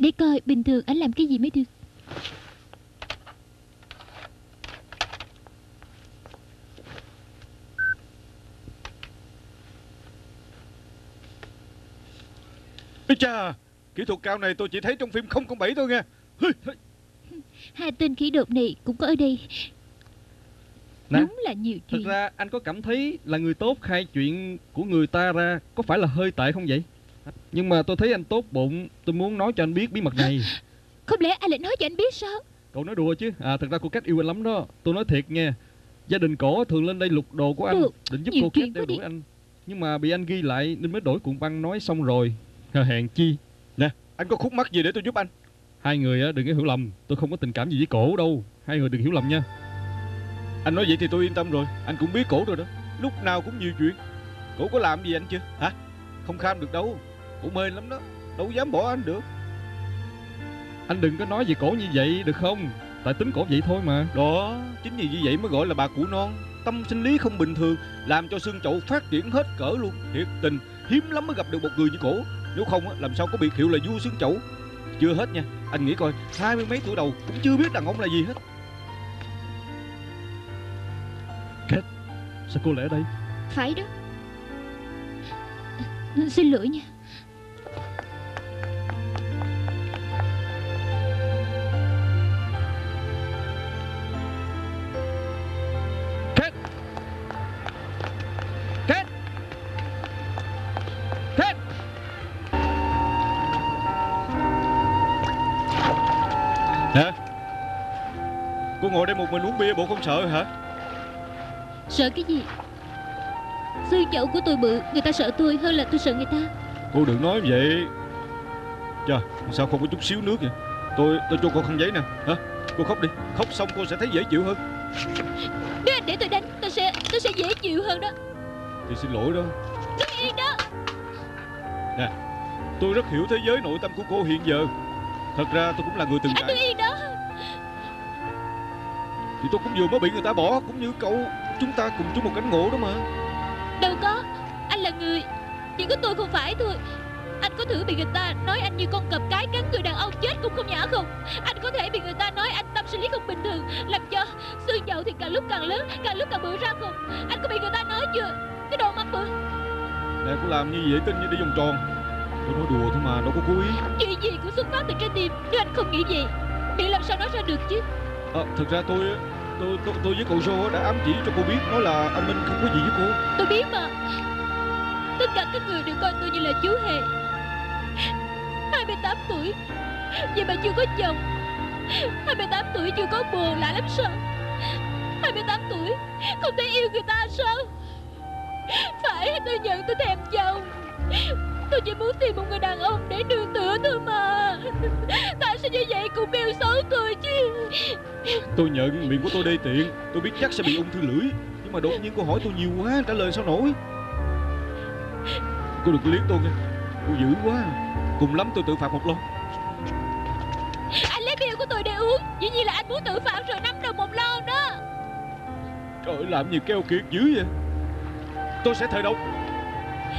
Để coi bình thường anh làm cái gì mới được. Ê cha Kỹ thuật cao này tôi chỉ thấy trong phim 007 thôi nghe. Hai tên khí đột này cũng có ở đây. Nè, Đúng là nhiều Thật chuyện. ra anh có cảm thấy là người tốt khai chuyện của người ta ra Có phải là hơi tệ không vậy Nhưng mà tôi thấy anh tốt bụng Tôi muốn nói cho anh biết bí mật này. Không lẽ anh lại nói cho anh biết sao? Cậu nói đùa chứ. À thật ra cô Cách yêu anh lắm đó. Tôi nói thiệt nha Gia đình cổ thường lên đây lục đồ của anh Được, Định giúp nhiều cô Cách đeo đi. đuổi anh. Nhưng mà bị anh ghi lại Nên mới đổi cuộn băng nói xong rồi. Hờ, Hèn chi. Anh có khúc mắc gì để tôi giúp anh? Hai người á, đừng có hiểu lầm. Tôi không có tình cảm gì với cổ đâu. Hai người đừng hiểu lầm nha. Anh nói vậy thì tôi yên tâm rồi. Anh cũng biết cổ rồi đó. Lúc nào cũng nhiều chuyện. Cổ có làm gì anh chưa? Hả? Không kham được đâu Cổ mê lắm đó. Đâu dám bỏ anh được. Anh đừng có nói về cổ như vậy được không? Tại tính cổ vậy thôi mà. Đó Chính vì như vậy mới gọi là bà cụ non. Tâm sinh lý không bình thường Làm cho xương chậu phát triển hết cỡ luôn. Thiệt tình Hiếm lắm mới gặp được một người như cổ. Nếu không á, làm sao có biệt hiệu là vua xương chậu? Chưa hết nha Anh nghĩ coi Hai mươi mấy tuổi đầu Cũng chưa biết đàn ông là gì hết. Sao cô lại ở đây? Phải đó. Xin lỗi nha Cô ngồi đây một mình uống bia bộ không sợ hả? Sợ cái gì? Xương chậu của tôi bự Người ta sợ tôi hơn là tôi sợ người ta. Cô đừng nói vậy. Chà sao không có chút xíu nước vậy? Tôi tôi cho cô khăn giấy nè hả? Cô khóc đi Khóc xong cô sẽ thấy dễ chịu hơn. Nếu anh để tôi đánh Tôi sẽ tôi sẽ dễ chịu hơn đó. Thì xin lỗi đó. Đứng yên đó? Tôi rất hiểu thế giới nội tâm của cô hiện giờ. Thật ra tôi cũng là người từng Anh đứng trải. yên đó Thì tôi cũng vừa mới bị người ta bỏ Cũng như cậu Chúng ta cùng chung một cánh ngộ đó mà. Đâu có Anh là người. Chỉ có tôi không phải thôi. Anh có thử bị người ta nói anh như con cọp cái cắn người đàn ông chết cũng không nhả không? Anh có thể bị người ta nói anh tâm sinh lý không bình thường. Làm cho xương chậu thì càng lúc càng lớn Càng lúc càng bự ra không? Anh có bị người ta nói chưa? Cái đồ mặt bự. Nè cô làm như vậy tin như đi vòng tròn. Tôi nói đùa thôi mà đâu có cố ý. Chuyện gì cũng xuất phát từ trái tim Nếu anh không nghĩ vậy. Miệng làm sao nói ra được chứ à, thực ra tôi tôi tôi, tôi với cậu Joe đã ám chỉ cho cô biết Nói là anh Minh không có gì với cô. Tôi biết mà. Tất cả các người đều coi tôi như là chú hề. 28 tuổi Vậy mà chưa có chồng. 28 tuổi chưa có bồ lạ lắm sao? 28 tuổi Không thể yêu người ta sao? Phải tôi nhận tôi thề Tôi chỉ muốn tìm một người đàn ông để nương tựa thôi mà. Tại sao như vậy cũng yêu xấu tôi chứ? Tôi nhận miệng của tôi đê tiện. Tôi biết chắc sẽ bị ung thư lưỡi. Nhưng mà đột nhiên cô hỏi tôi nhiều quá Trả lời sao nổi? Cô đừng có liếc tôi nha. Cô dữ quá. Cùng lắm tôi tự phạt một lon. Anh lấy bia của tôi để uống. Dĩ nhiên là anh muốn tự phạm rồi 5 đồng một lon đó. Trời ơi làm gì keo kiệt dữ vậy? Tôi sẽ thề độc.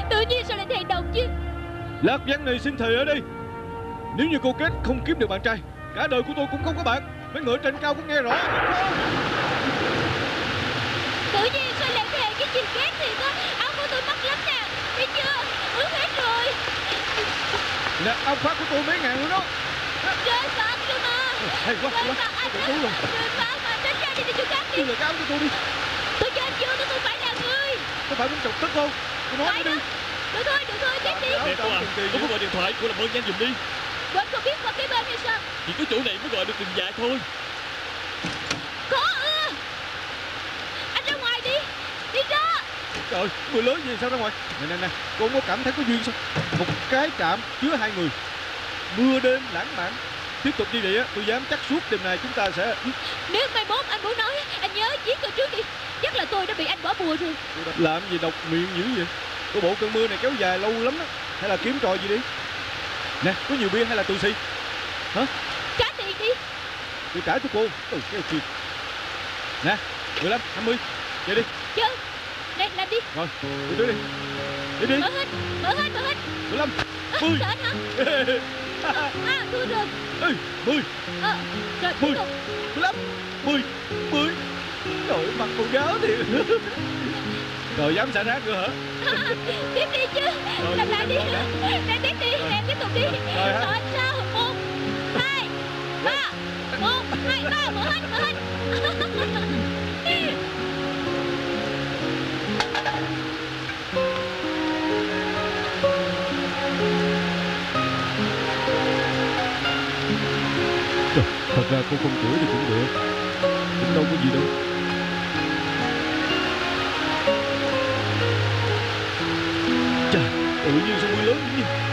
Tự nhiên sao lại thèm độc chứ Lạc văn này xin thề ở đây. Nếu như cô kết không kiếm được bạn trai Cả đời của tôi cũng không có bạn. Mấy người trên cao cũng nghe rõ. Tự nhiên sao lại thèm cái gì ghét thiệt á Áo của tôi mắc lắm nè Thấy chưa? Ướt hết rồi. Nè áo khoác của tôi mấy ngàn luôn đó. Trời phạt rồi mà Hay quá Trời phạt anh Tôi Trời phạt mà tránh ra đi đi chỗ khác đi. Đưa lời cái áo cho tôi đi. Tôi cho anh chưa? Tôi phải là người. Có phải muốn chọc tức không? Tôi nói Phải nó đi. đó Được thôi được thôi tiếp đi. Nè cô à. Tôi muốn gọi điện thoại Cô làm ơn nhanh giùm đi. Quên không biết qua cái bên hay sao? Chỉ có chỗ này mới gọi được đường dài thôi. Khó ưa Anh ra ngoài đi. Đi ra Trời mưa lớn gì sao ra ngoài? Nè nè nè Cô có cảm thấy có duyên sao? Một cái trạm chứa hai người. Mưa đêm lãng mạn. Tiếp tục như vậy á Tôi dám chắc suốt đêm nay chúng ta sẽ Nếu mai mốt anh muốn nói Anh nhớ giết tôi trước đi. Chắc là tôi đã bị anh bỏ bùa rồi. Làm gì độc miệng dữ vậy Có bộ cơn mưa này kéo dài lâu lắm á. Hay là kiếm trò gì đi? Nè có nhiều bia hay là tù xì? Trả tiền đi Tôi trả cho cô Ừ cái chuyện Nè 15, 20 Chơi đi. Chơi Nè làm đi. Rồi đi đi đi. Đi đi. Mở hết Mở hết Mở hết. 15 à, 10 Sợ hả? À thua rồi. Ê, mười. À, Rồi Mười. mười lăm mười mười. Trời mặt con gáo thì rồi dám xả rác nữa hả? Tiếp đi chứ. Rồi Làm lại đi? Nè tiếp đi Nè tiếp tục đi. Rồi Rồi sao? Một Hai Ba. Một Hai Ba. Mở hết Mở hết. Trời, thật ra cô không chửi thì cũng được. Cũng đâu có gì đâu Chà, tự nhiên sao mưa lớn như